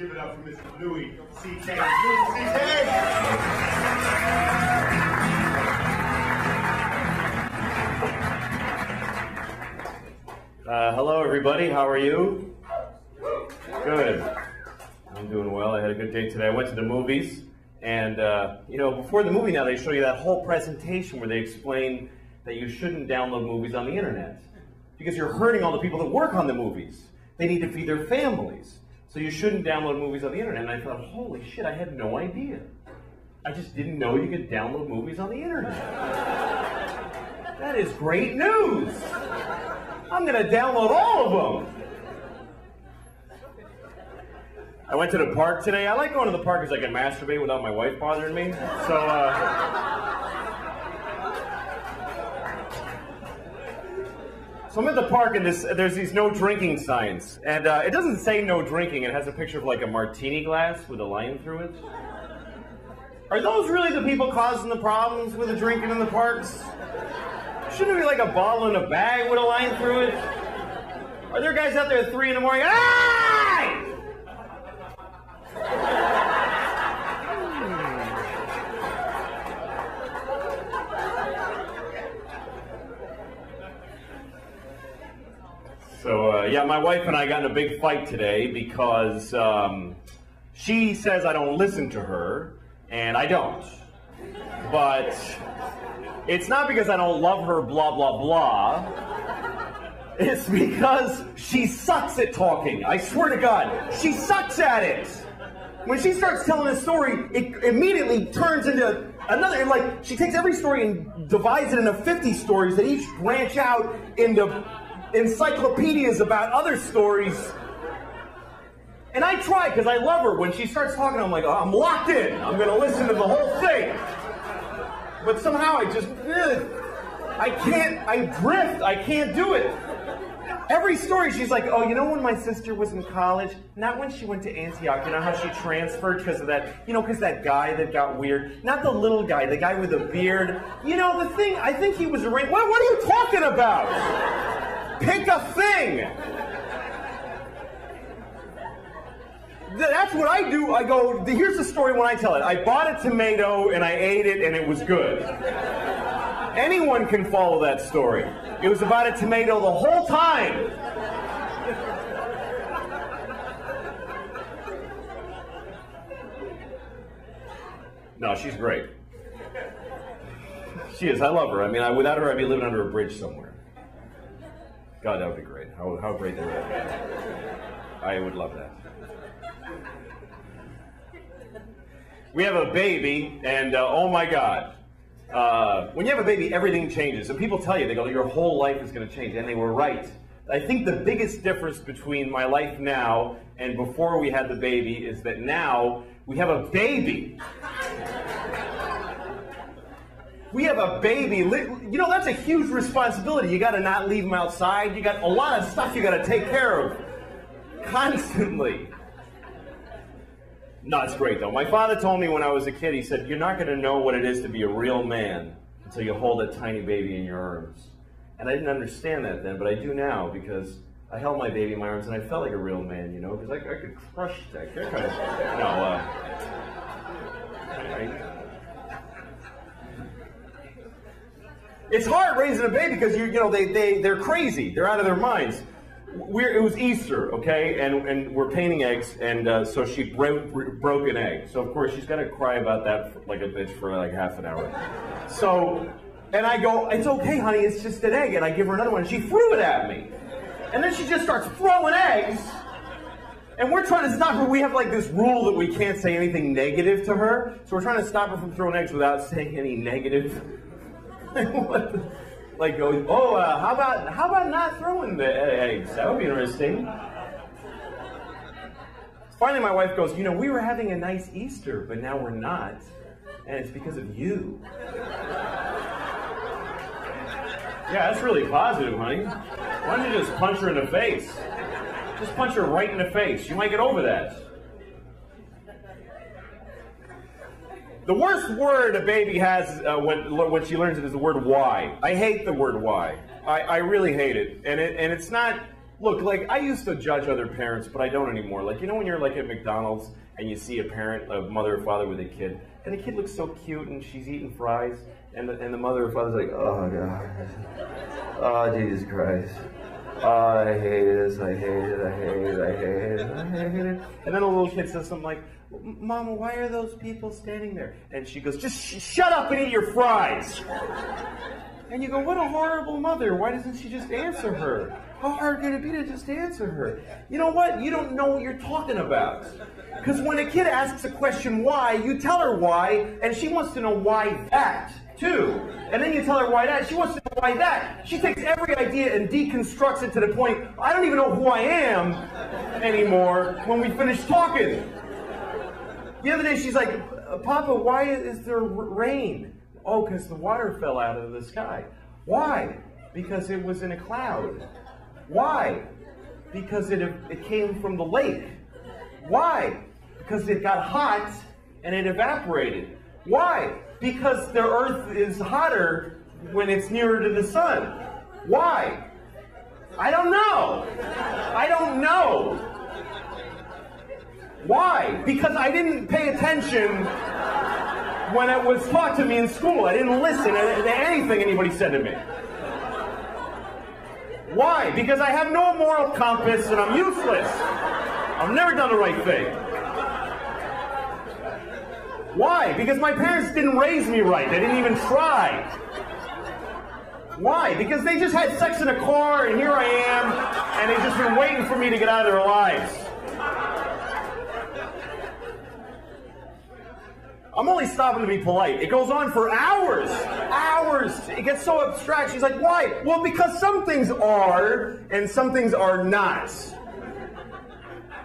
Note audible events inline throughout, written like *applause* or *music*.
Give it up for Mr. Louis C.K. Uh, hello, everybody. How are you? Good. I'm doing well. I had a good day today. I went to the movies, and uh, you know, before the movie, now they show you that whole presentation where they explain that you shouldn't download movies on the internet because you're hurting all the people that work on the movies. They need to feed their families, so you shouldn't download movies on the internet. And I thought, holy shit, I had no idea. I just didn't know you could download movies on the internet. that is great news. I'm going to download all of them. I went to the park today. I like going to the park because I can masturbate without my wife bothering me. So, uh, so I'm at the park and this, there's these no drinking signs, and uh, it doesn't say no drinking. It has a picture of like a martini glass with a line through it. Are those really the people causing the problems with the drinking in the parks? Shouldn't it be like a bottle in a bag with a line through it? Are there guys out there at three in the morning? Hey! So uh, yeah, my wife and I got in a big fight today because um, she says I don't listen to her, and I don't. But it's not because I don't love her, blah, blah, blah. It's because she sucks at talking. I swear to God, she sucks at it. When she starts telling a story, it immediately turns into another. Like, she takes every story and divides it into 50 stories that each branch out into encyclopedias about other stories. And I try because I love her. When she starts talking, I'm like, oh, I'm locked in. I'm going to listen to the whole thing but somehow I just, ugh, I can't, I drift, I can't do it. Every story, she's like, oh, you know when my sister was in college? Not when she went to Antioch. You know how she transferred because of that, you know, because that guy that got weird. Not the little guy, the guy with the beard. You know, the thing, I think he was arranged. What, what are you talking about? Pick a thing. That's what I do. I go, here's the story when I tell it. I bought a tomato and I ate it and it was good. Anyone can follow that story. It was about a tomato the whole time. No, she's great. She is. I love her. I mean, I, without her, I'd be living under a bridge somewhere. God, that would be great. How, how great that would be. I would love that. We have a baby, and uh, oh my God. Uh, when you have a baby, everything changes. And people tell you, they go, your whole life is going to change. And they were right. I think the biggest difference between my life now and before we had the baby is that now we have a baby. We have a baby. You know, that's a huge responsibility. You got to not leave them outside. You got a lot of stuff you got to take care of constantly. No, it's great though. My father told me when I was a kid, he said, You're not going to know what it is to be a real man until you hold a tiny baby in your arms. And I didn't understand that then, but I do now because I held my baby in my arms and I felt like a real man, you know, because I, I, could crush that. Kind of, no, uh, I, it's hard raising a baby because you you know they they they're crazy. They're out of their minds we're, it was Easter, okay, and, and we're painting eggs, and uh, so she broke, broke an egg. So of course she's gonna cry about that for, like a bitch for like half an hour. So, and I go, it's okay, honey, it's just an egg, and I give her another one, and she threw it at me, and then she just starts throwing eggs, and we're trying to stop her. We have like this rule that we can't say anything negative to her, so we're trying to stop her from throwing eggs without saying any negative. *laughs* like going, oh, uh, how about how about not throwing the eggs? That would be interesting. Finally, my wife goes, you know, we were having a nice Easter, but now we're not, and it's because of you. Yeah, that's really positive, honey. Why don't you just punch her in the face? Just punch her right in the face. You might get over that. The worst word a baby has uh, when, when she learns it is the word why. I hate the word why. I, I really hate it. And, it. and it's not Look, like I used to judge other parents, but I don't anymore. Like you know when you're like at McDonald's and you see a parent, a mother or father with a kid, and the kid looks so cute and she's eating fries, and the, and the mother or father's like, oh god, oh Jesus Christ. Oh, I hate this, I hate it, I hate it, I hate it, I hate it. And then a little kid says something like, Mama, why are those people standing there? And she goes, just sh- shut up and eat your fries. And you go, what a horrible mother. Why doesn't she just answer her? How hard can it be to just answer her? You know what? You don't know what you're talking about. Because when a kid asks a question why, you tell her why, and she wants to know why that, too. And then you tell her why that, she wants to know why that. She takes every idea and deconstructs it to the point, I don't even know who I am anymore when we finish talking. The other day she's like, Papa, why is there rain? Oh, because the water fell out of the sky. Why? Because it was in a cloud. Why? Because it, it came from the lake. Why? Because it got hot and it evaporated. Why? Because the earth is hotter when it's nearer to the sun. Why? I don't know. I don't know. Why? Because I didn't pay attention when it was taught to me in school. I didn't listen to anything anybody said to me. Why? Because I have no moral compass and I'm useless. I've never done the right thing. Why? Because my parents didn't raise me right. They didn't even try. Why? Because they just had sex in a car and here I am and they've just been waiting for me to get out of their lives. I'm only stopping to be polite. It goes on for hours. Hours. It gets so abstract. She's like, why? Well, because some things are and some things are not.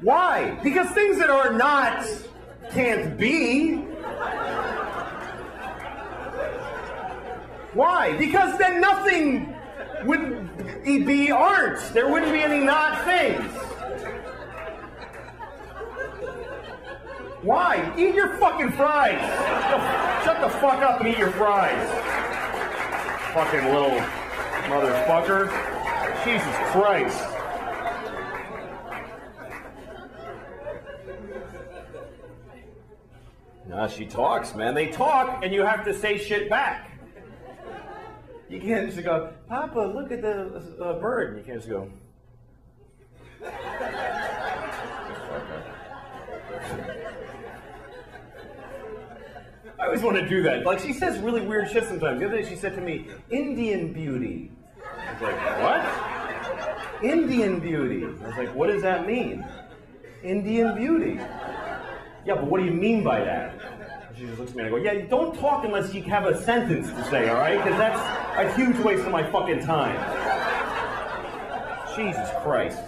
Why? Because things that are not can't be. Why? Because then nothing would be aren't. There wouldn't be any not things. Why? Eat your fucking fries. Shut the fuck up and eat your fries. Fucking little motherfucker. Jesus Christ. Nah, she talks, man. They talk, and you have to say shit back. You can't just go, Papa, look at the uh, bird. You can't just go. Always want to do that. Like, she says really weird shit sometimes. The other day she said to me, Indian beauty. I was like, what? Indian beauty. I was like, what does that mean? Indian beauty. Yeah, but what do you mean by that? She just looks at me and I go, yeah, don't talk unless you have a sentence to say, all right? Because that's a huge waste of my fucking time. Jesus Christ.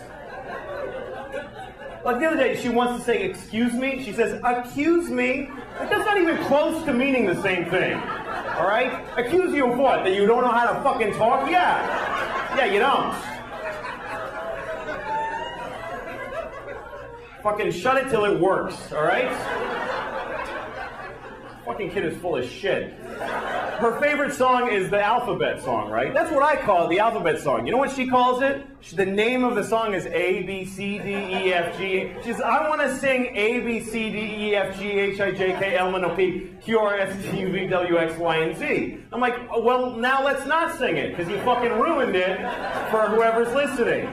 Like the other day, she wants to say, excuse me. She says, accuse me. That's not even close to meaning the same thing. All right? Accuse you of what? That you don't know how to fucking talk? Yeah. Yeah, you don't. Fucking shut it till it works, all right? Fucking kid is full of shit. Her favorite song is the alphabet song, right? That's what I call it, the alphabet song. You know what she calls it? She, the name of the song is A, B, C, D, E, F, G. She says, I want to sing A, B, C, D, E, F, G, H, I, J, K, L, M, N, O, P, Q, R, S, T, U, V, W, X, Y, and Z. I'm like, oh, well, now let's not sing it, because you fucking ruined it for whoever's listening.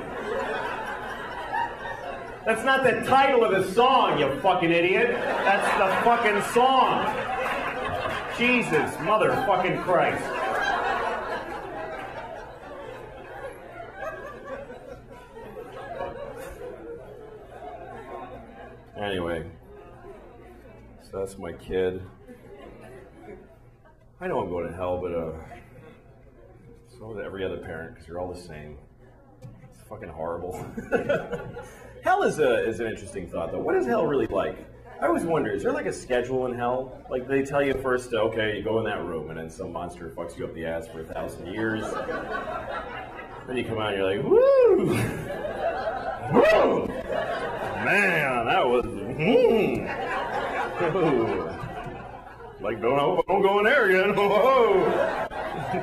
That's not the title of the song, you fucking idiot. That's the fucking song. Jesus, motherfucking Christ. Anyway, so that's my kid. I know I'm going to hell, but uh, so is every other parent because you're all the same. It's fucking horrible. *laughs* hell is a is an interesting thought though. What is hell really like? I always wonder, is there like a schedule in hell? Like they tell you first, okay, you go in that room, and then some monster fucks you up the ass for a thousand years. then you come out and you're like, woo! Woo! *laughs* Man, that was. *laughs* Mm. like, don't, don't go in there again. *laughs* Whoa!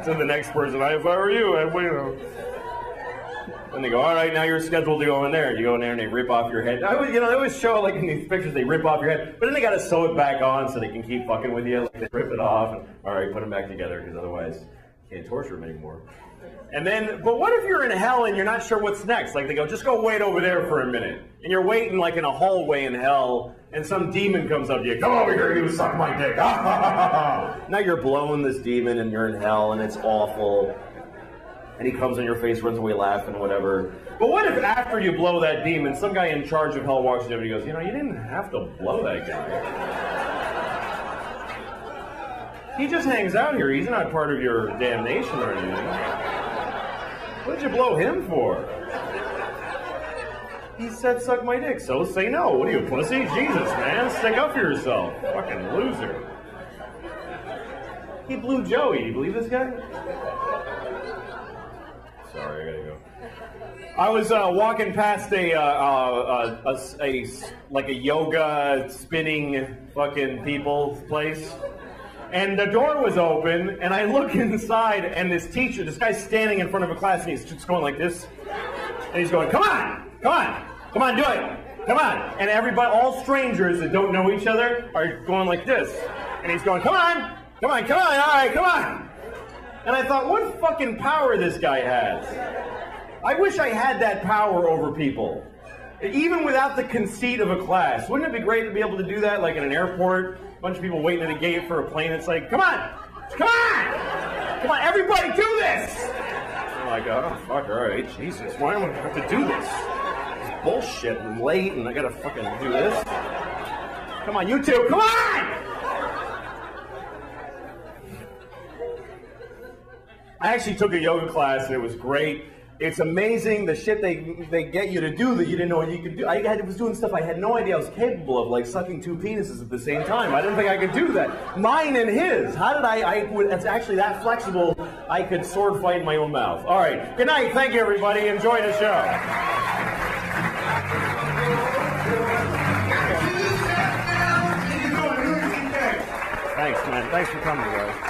to the next person, I, if I were you, I'd wait. And they go, all right, now you're scheduled to go in there. You go in there and they rip off your head. I always, you know, they always show like in these pictures they rip off your head, but then they got to sew it back on so they can keep fucking with you. Like they rip it off and all right, put them back together because otherwise you can't torture them anymore. And then, but what if you're in hell and you're not sure what's next? Like they go, just go wait over there for a minute, and you're waiting like in a hallway in hell, and some demon comes up to you, come over here, you suck my dick. *laughs* now you're blowing this demon, and you're in hell, and it's awful and he comes in your face, runs away laughing, whatever. But what if after you blow that demon, some guy in charge of hell walks you and he goes, you know, you didn't have to blow that guy. He just hangs out here. He's not part of your damnation or anything. What did you blow him for? He said, suck my dick, so say no. What are you, pussy? Jesus, man. Stick up for yourself. Fucking loser. He blew Joey. Do you believe this guy? I. Was uh, walking past a, uh, uh, a, a, like a yoga spinning fucking people place, and the door was open, and I look *laughs* inside, and this teacher, this guy's standing in front of a class, and he's just going like this, and he's going, "Come on, come on, come on, do it, come on!" And everybody, all strangers that don't know each other, are going like this, and he's going, "Come on, come on, come on, all right, come on." And I thought, what fucking power this guy has. I wish I had that power over people. Even without the conceit of a class. Wouldn't it be great to be able to do that, like in an airport? A bunch of people waiting at a gate for a plane. It's like, come on! Come on! Come on, everybody do this! I'm like, oh, fuck, all right, Jesus, why am I have to do this? It's bullshit and late, and I gotta fucking do this. Come on, you two, come on! I actually took a yoga class and it was great. It's amazing the shit they they get you to do that you didn't know you could do. I had, was doing stuff I had no idea I was capable of, like sucking two penises at the same time. I didn't think I could do that. Mine and his. How did I? I would, it's actually that flexible. I could sword fight in my own mouth. All right. Good night. Thank you, everybody. Enjoy the show. Thanks, man. Thanks for coming, guys.